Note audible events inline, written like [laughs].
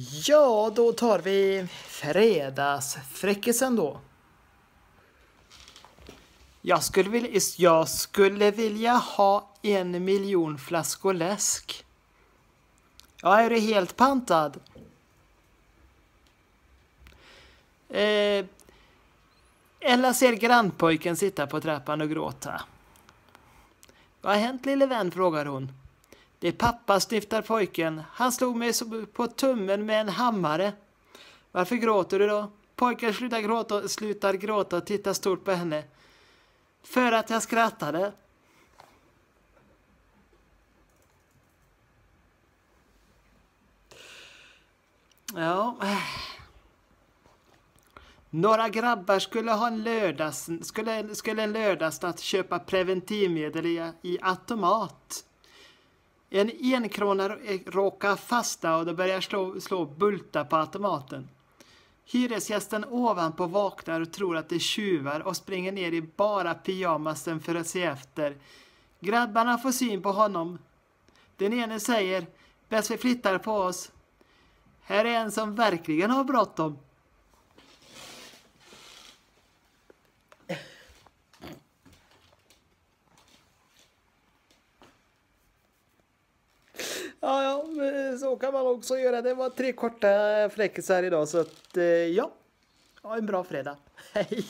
Ja, då tar vi fredagsfräckisen då. Jag skulle, vilja, jag skulle vilja ha en miljon flaskor läsk. Ja, är du helt pantad? Eh, Ella ser grannpojken sitta på trappan och gråta. Vad har hänt lille vän? frågar hon. Det är pappa, snyftar pojken. Han slog mig på tummen med en hammare. Varför gråter du då? Pojken slutar gråta, slutar gråta och tittar stort på henne. För att jag skrattade. Ja. Några grabbar skulle ha en lördags, skulle, skulle en lördagsnatt köpa preventivmedel i, i automat. En enkrona råkar fasta och det börjar slå, slå bultar på automaten. Hyresgästen ovanpå vaknar och tror att det är tjuvar och springer ner i bara pyjamasen för att se efter. Grabbarna får syn på honom. Den ene säger bäst vi flyttar på oss. Här är en som verkligen har bråttom. Ja, ja, så kan man också göra. Det var tre korta fräckisar idag så att eh, ja, ha en bra fredag. [laughs] Hej!